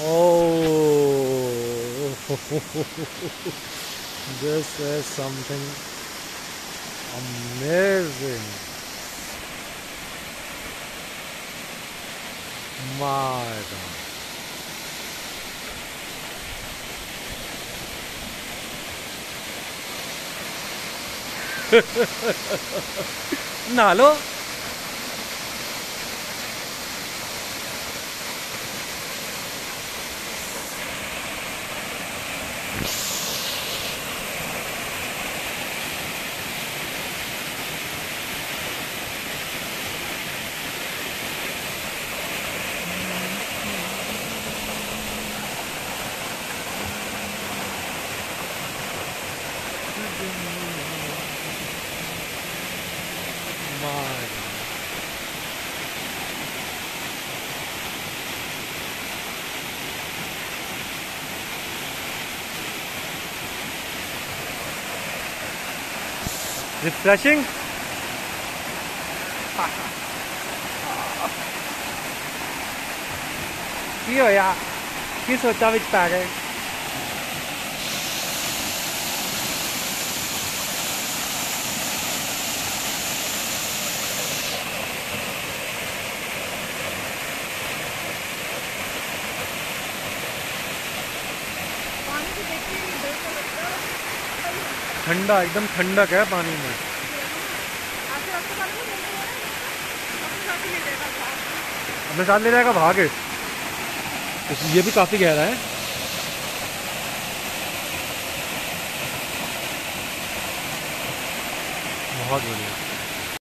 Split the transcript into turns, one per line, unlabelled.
Oh, this is something amazing. My God. नहा Mano. Is it
flashing? Io yeah. Here's is wat bag Parker.
ठंडा एकदम ठंडक है पानी में।
अपने साथ ले जाएगा
भाग ये भी काफ़ी गहरा है। बहुत बढ़िया